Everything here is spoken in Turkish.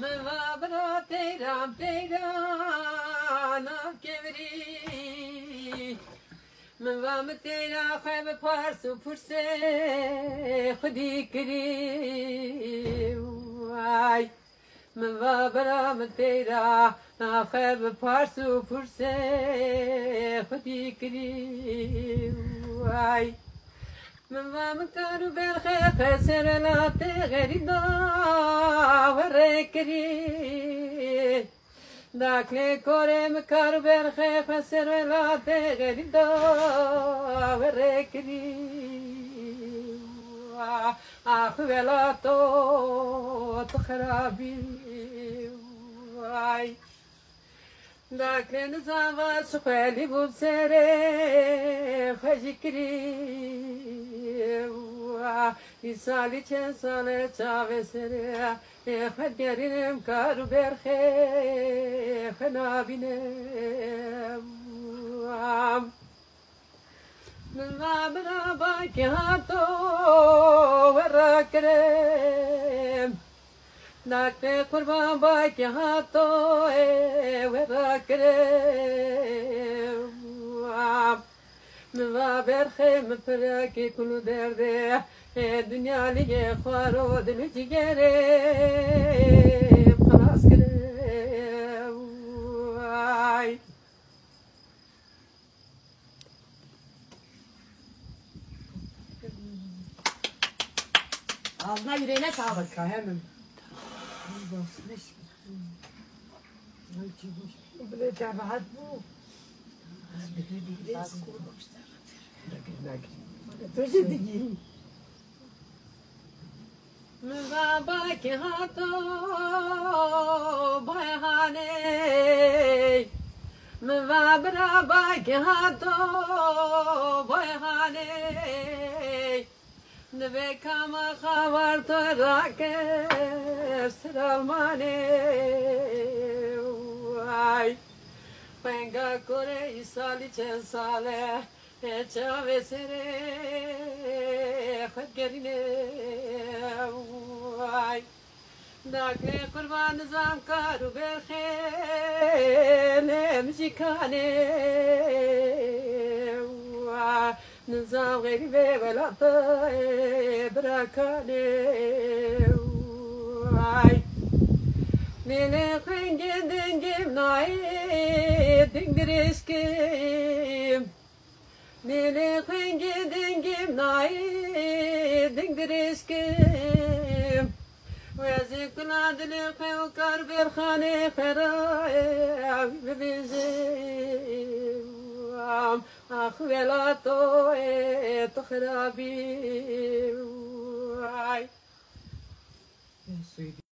مبابرا پیران پیران آبکبری من وام تیرا خواب پرس فرسه پرس خودی کری وای من وابرا من تیرا خواب پرس و پرس خودی کری وای من وام کارو برخه خسر لات غریدا ورکری داکل کورم کارو برخه خسر لات غریدا ورکری آخ ولا تو تخرابی وای لكن زعما سخالي ببسري فجكري يسالي تشسالي تشافسري خديرين كارو برخي خنابينم من غابنا باكي هاتو وراكرم Nakte kurban baki hato e verakre Mva berhe mpraki kulu derde e dünya lige kharo dil jigere خلاص kre ay Ağzına yüreğine sağlık. Hemen. Böyle rahat bu. Özür dilerim. Mva baki hato bayhane baki hato kama khabar to Penga kore isali chen sale e chave sere khad gerine ay Dakle kurban zam karu berkhene mjikane نظام غريبة ولا بركاني واي Nene kwengi dengim dingdirişkim Mili kwengi dingim nayi dingdirişkim Vezik bina dili kevkar berkhane kherayem Bibizim Ah velato et kherabim Ay